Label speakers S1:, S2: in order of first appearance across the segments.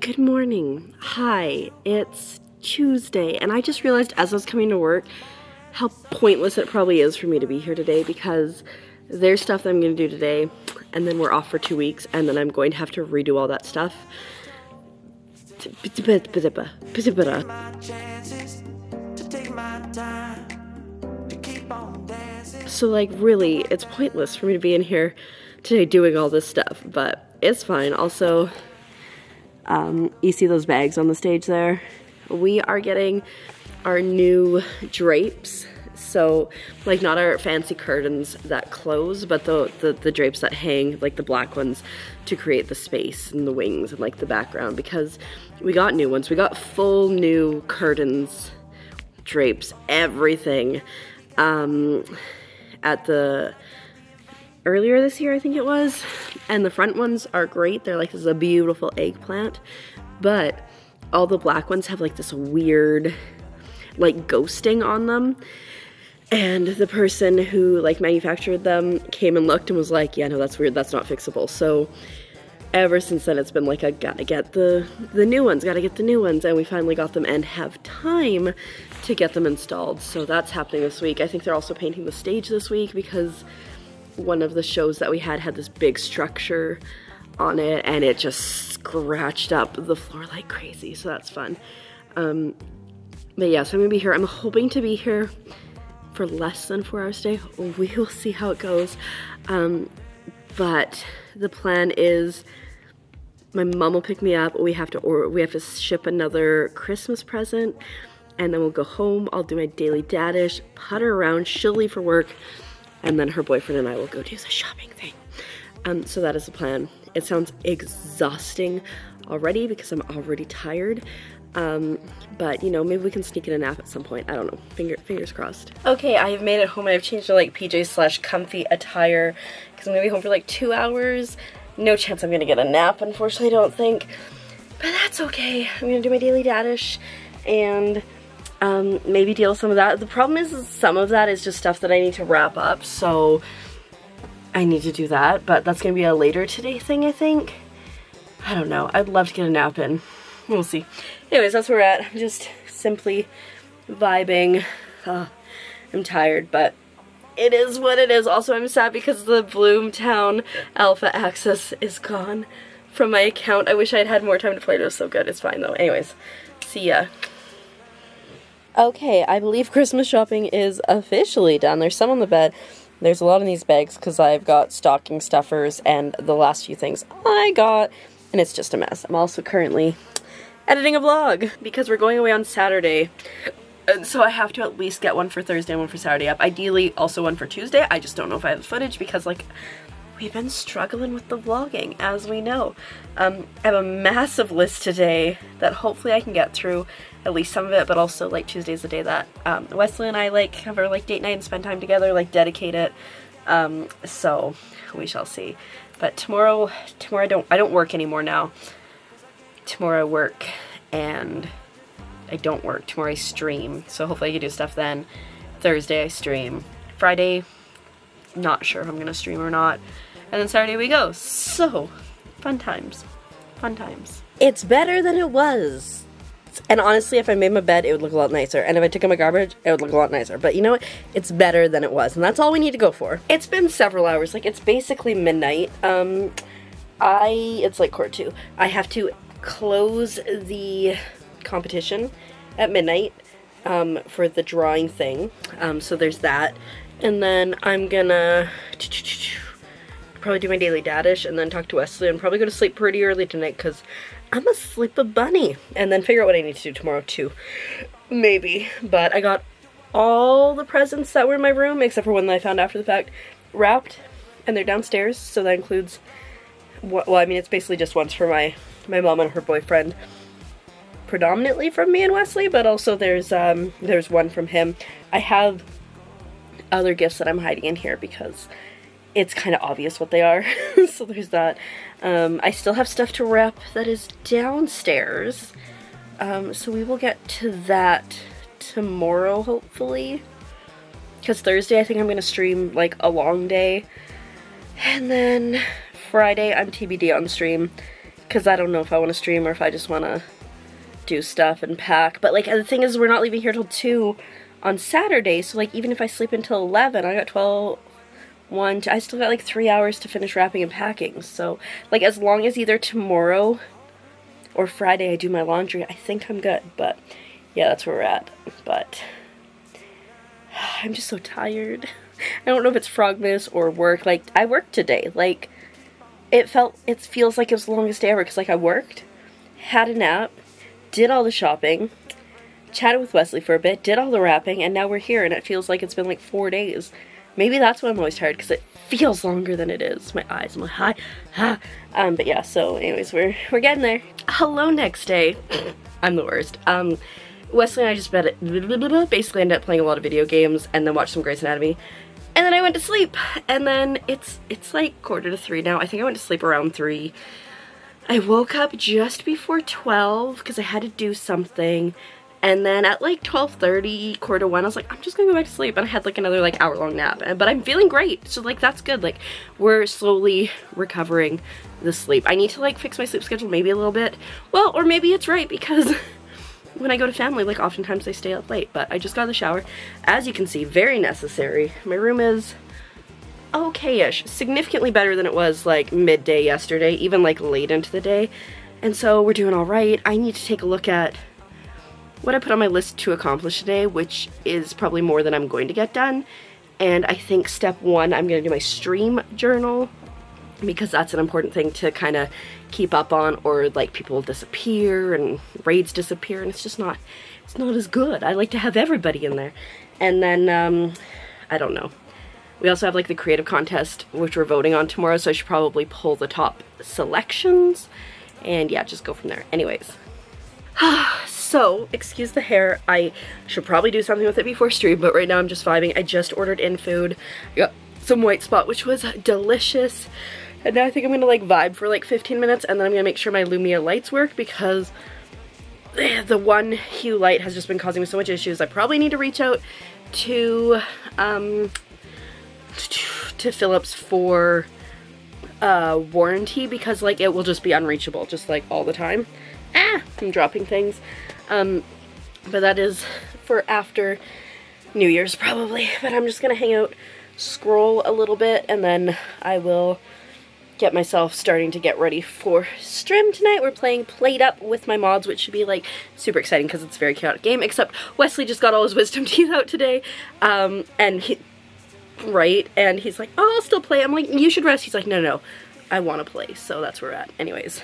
S1: Good morning. Hi, it's Tuesday, and I just realized as I was coming to work how pointless it probably is for me to be here today because there's stuff that I'm going to do today, and then we're off for two weeks, and then I'm going to have to redo all that stuff. So, like, really, it's pointless for me to be in here today doing all this stuff, but it's fine. Also, um, you see those bags on the stage there? We are getting our new drapes. So, like not our fancy curtains that close, but the, the, the drapes that hang, like the black ones, to create the space and the wings and like the background because we got new ones. We got full new curtains, drapes, everything um, at the earlier this year, I think it was. And the front ones are great. They're like this is a beautiful eggplant. But all the black ones have like this weird like ghosting on them. And the person who like manufactured them came and looked and was like, yeah, no, that's weird. That's not fixable. So ever since then, it's been like, I gotta get the, the new ones, gotta get the new ones. And we finally got them and have time to get them installed. So that's happening this week. I think they're also painting the stage this week because one of the shows that we had had this big structure on it and it just scratched up the floor like crazy. So that's fun. Um, but yeah, so I'm gonna be here. I'm hoping to be here for less than four hours a day. We will see how it goes. Um, but the plan is my mom will pick me up. We have to or we have to ship another Christmas present and then we'll go home. I'll do my daily dadish, putter around, she'll leave for work, and then her boyfriend and I will go do the shopping thing. Um, so that is the plan. It sounds exhausting already because I'm already tired. Um, but you know, maybe we can sneak in a nap at some point. I don't know. Finger, fingers crossed. Okay, I have made it home. I've changed to like PJ slash comfy attire because I'm gonna be home for like two hours. No chance I'm gonna get a nap, unfortunately, I don't think. But that's okay. I'm gonna do my daily dadish and um, maybe deal with some of that. The problem is some of that is just stuff that I need to wrap up, so I need to do that. But that's gonna be a later today thing, I think. I don't know. I'd love to get a nap in. We'll see. Anyways, that's where we're at. I'm just simply vibing. I'm tired, but it is what it is. Also, I'm sad because the Bloomtown Alpha Access is gone from my account. I wish I'd had more time to play. It was so good. It's fine, though. Anyways, see ya. Okay, I believe Christmas shopping is officially done. There's some on the bed. There's a lot in these bags because I've got stocking stuffers and the last few things I got, and it's just a mess. I'm also currently editing a vlog because we're going away on Saturday. And so I have to at least get one for Thursday and one for Saturday up. Ideally, also one for Tuesday. I just don't know if I have the footage because, like, we've been struggling with the vlogging, as we know. Um, I have a massive list today that hopefully I can get through at least some of it, but also, like, Tuesday's the day that um, Wesley and I, like, have our, like, date night and spend time together, like, dedicate it. Um, so, we shall see. But tomorrow, tomorrow I don't, I don't work anymore now. Tomorrow I work and I don't work. Tomorrow I stream, so hopefully I can do stuff then. Thursday I stream. Friday, not sure if I'm gonna stream or not. And then Saturday we go. So, fun times. Fun times. It's better than it was. And honestly, if I made my bed, it would look a lot nicer. And if I took out my garbage, it would look a lot nicer. But you know what? It's better than it was. And that's all we need to go for. It's been several hours. Like, it's basically midnight. Um, I, it's like quarter two. I have to close the competition at midnight um, for the drawing thing. Um, so there's that. And then I'm gonna probably do my daily dadish and then talk to Wesley and probably go to sleep pretty early tonight because I'm a sleep a bunny. And then figure out what I need to do tomorrow too. Maybe. But I got all the presents that were in my room except for one that I found after the fact wrapped and they're downstairs. So that includes, well I mean it's basically just ones for my, my mom and her boyfriend predominantly from me and Wesley, but also there's um, there's one from him. I have other gifts that I'm hiding in here because it's kind of obvious what they are. so there's that. Um, I still have stuff to wrap that is downstairs. Um, so we will get to that tomorrow, hopefully. Because Thursday I think I'm going to stream like a long day. And then Friday I'm TBD on stream. because I don't know if I want to stream or if I just want to do stuff and pack. But like the thing is, we're not leaving here till 2 on Saturday, so like even if I sleep until 11, I got 12, 1, I still got like 3 hours to finish wrapping and packing. So like as long as either tomorrow or Friday I do my laundry, I think I'm good. But yeah, that's where we're at. But I'm just so tired. I don't know if it's Frogmas or work. Like, I worked today. Like, it felt, it feels like it was the longest day ever because, like, I worked, had a nap, did all the shopping, chatted with Wesley for a bit, did all the wrapping, and now we're here and it feels like it's been like four days. Maybe that's why I'm always tired because it feels longer than it is. My eyes, I'm like, hi, ah. Um, but yeah, so anyways, we're, we're getting there. Hello next day. I'm the worst. Um, Wesley and I just basically ended up playing a lot of video games and then watched some Grey's Anatomy. And then I went to sleep. And then it's it's like quarter to three now. I think I went to sleep around three. I woke up just before 12 because I had to do something. And then at like 12.30, quarter one, I was like, I'm just gonna go back to sleep. And I had like another like hour long nap. But I'm feeling great. So like that's good. Like we're slowly recovering the sleep. I need to like fix my sleep schedule maybe a little bit. Well, or maybe it's right because when I go to family, like oftentimes they stay up late, but I just got the shower. As you can see, very necessary. My room is okay-ish, significantly better than it was like midday yesterday, even like late into the day. And so we're doing all right. I need to take a look at what I put on my list to accomplish today, which is probably more than I'm going to get done. And I think step one, I'm gonna do my stream journal because that's an important thing to kind of keep up on or like people disappear and raids disappear and it's just not it's not as good. I like to have everybody in there. And then um I don't know. We also have like the creative contest which we're voting on tomorrow so I should probably pull the top selections. And yeah just go from there. Anyways so excuse the hair I should probably do something with it before stream but right now I'm just vibing I just ordered in food I got some white spot which was delicious and now I think I'm gonna like vibe for like 15 minutes and then I'm gonna make sure my Lumia lights work because the one hue light has just been causing me so much issues. I probably need to reach out to, um, to Philips for uh, warranty because like it will just be unreachable just like all the time. Ah, I'm dropping things. Um, but that is for after New Year's probably. But I'm just gonna hang out, scroll a little bit, and then I will get myself starting to get ready for stream tonight. We're playing PlateUp with my mods, which should be like super exciting because it's a very chaotic game, except Wesley just got all his wisdom teeth out today. Um, and he, right, and he's like, oh, I'll still play. I'm like, you should rest. He's like, no, no, I want to play. So that's where we're at. Anyways,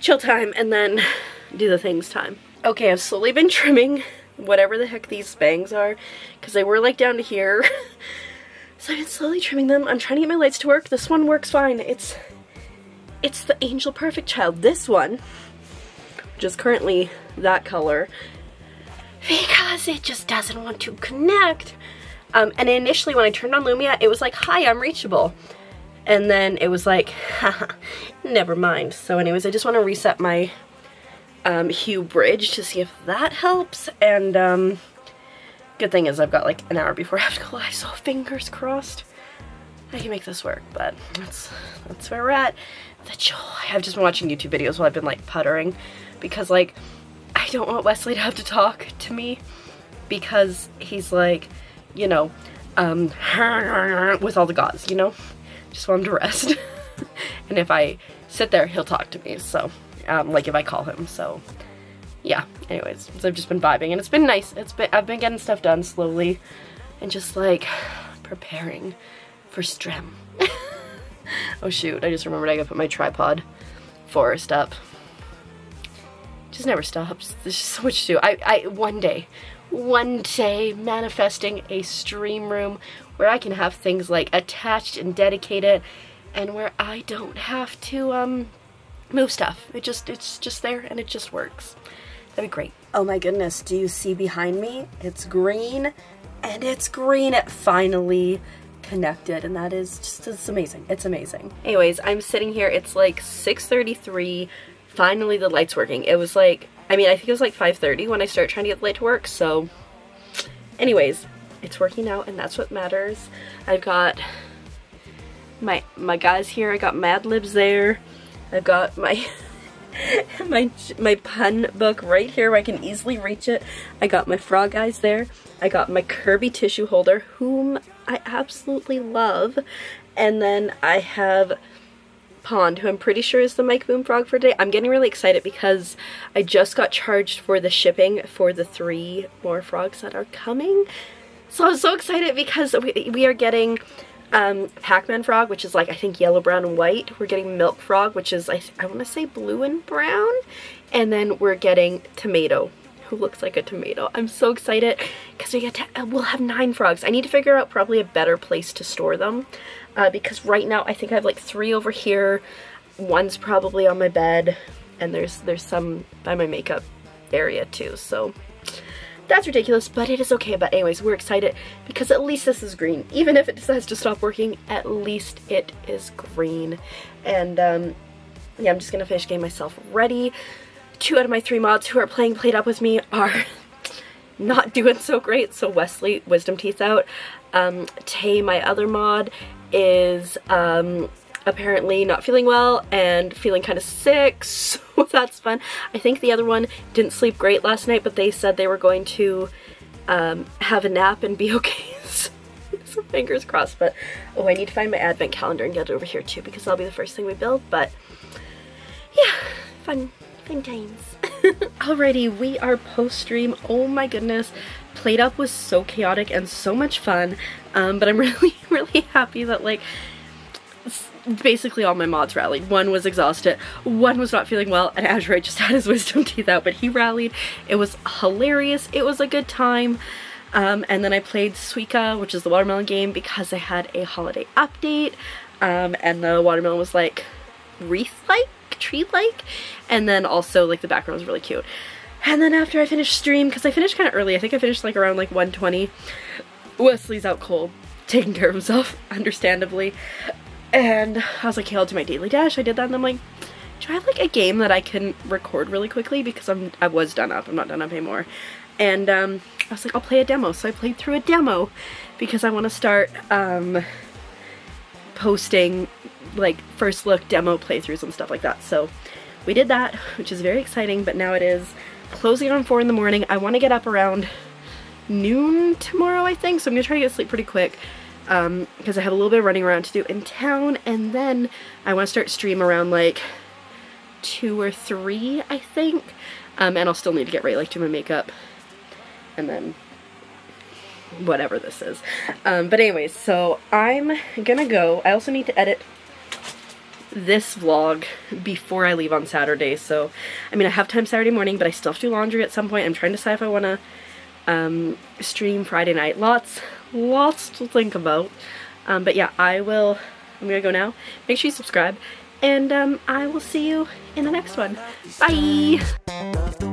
S1: chill time and then do the things time. Okay, I've slowly been trimming whatever the heck these bangs are because they were like down to here. So I've been slowly trimming them. I'm trying to get my lights to work. This one works fine. It's it's the Angel Perfect Child. This one, which is currently that color, because it just doesn't want to connect. Um, and initially when I turned on Lumia, it was like, hi, I'm reachable. And then it was like, never mind. So anyways, I just want to reset my um, hue bridge to see if that helps. And um, Good thing is I've got like an hour before I have to go live, so fingers crossed I can make this work, but that's, that's where we're at. The joy. I've just been watching YouTube videos while I've been like puttering because like I don't want Wesley to have to talk to me because he's like, you know, um, with all the gods, you know? Just want him to rest. and if I sit there, he'll talk to me, so, um, like if I call him, so yeah, anyways, so I've just been vibing and it's been nice. It's been I've been getting stuff done slowly and just like preparing for Strem. oh shoot, I just remembered I gotta put my tripod forest up. Just never stops. There's just so much to do. I, I one day, one day manifesting a stream room where I can have things like attached and dedicated and where I don't have to um move stuff. It just it's just there and it just works. That'd be great. Oh my goodness, do you see behind me? It's green and it's green. It finally connected and that is just, it's amazing. It's amazing. Anyways, I'm sitting here. It's like 6.33. Finally the light's working. It was like, I mean, I think it was like 5.30 when I started trying to get the light to work. So anyways, it's working now and that's what matters. I've got my, my guys here. I got Mad Libs there. I've got my my my pun book right here where I can easily reach it. I got my frog eyes there. I got my Kirby tissue holder, whom I absolutely love. And then I have Pond, who I'm pretty sure is the Mike Boom frog for today. I'm getting really excited because I just got charged for the shipping for the three more frogs that are coming. So I'm so excited because we, we are getting um, Pac-Man frog, which is like, I think yellow, brown, and white. We're getting milk frog, which is, I, I want to say blue and brown. And then we're getting tomato, who looks like a tomato. I'm so excited because we get to, uh, we'll have nine frogs. I need to figure out probably a better place to store them uh, because right now I think I have like three over here. One's probably on my bed and there's there's some by my makeup area too. So that's ridiculous, but it is okay. But anyways, we're excited because at least this is green. Even if it decides to stop working, at least it is green. And um, yeah, I'm just gonna finish getting myself ready. Two out of my three mods who are playing PlateUp with me are not doing so great. So Wesley, Wisdom Teeth out. Um, Tay, my other mod, is um, apparently not feeling well and feeling kind of sick, so that's fun. I think the other one didn't sleep great last night, but they said they were going to um, have a nap and be okay. so, fingers crossed, but oh, I need to find my advent calendar and get it over here too because that'll be the first thing we build, but yeah, fun, fun times. Alrighty, we are post-stream. Oh my goodness. PlateUp was so chaotic and so much fun, um, but I'm really, really happy that like basically all my mods rallied. One was exhausted, one was not feeling well, and Azure just had his wisdom teeth out, but he rallied. It was hilarious. It was a good time. Um, and then I played Suika, which is the watermelon game, because I had a holiday update. Um, and the watermelon was like wreath-like, tree-like. And then also like the background was really cute. And then after I finished stream, because I finished kind of early, I think I finished like around like 120, Wesley's out cold, taking care of himself, understandably. And I was like, okay, I'll do my daily dash. I did that and I'm like, do I have like a game that I can record really quickly? Because I'm, I was done up, I'm not done up anymore. And um, I was like, I'll play a demo. So I played through a demo because I want to start um, posting like first look demo playthroughs and stuff like that. So we did that, which is very exciting, but now it is closing on 4 in the morning. I want to get up around noon tomorrow, I think, so I'm to try to get sleep pretty quick because um, I have a little bit of running around to do in town, and then I want to start stream around like 2 or 3, I think, um, and I'll still need to get ready, like do my makeup, and then whatever this is. Um, but anyways, so I'm gonna go. I also need to edit this vlog before I leave on Saturday. So, I mean, I have time Saturday morning, but I still have to do laundry at some point. I'm trying to decide if I want to um, stream Friday night. Lots, lots to think about. Um, but yeah, I will, I'm to go now. Make sure you subscribe. And um, I will see you in the next one. Bye!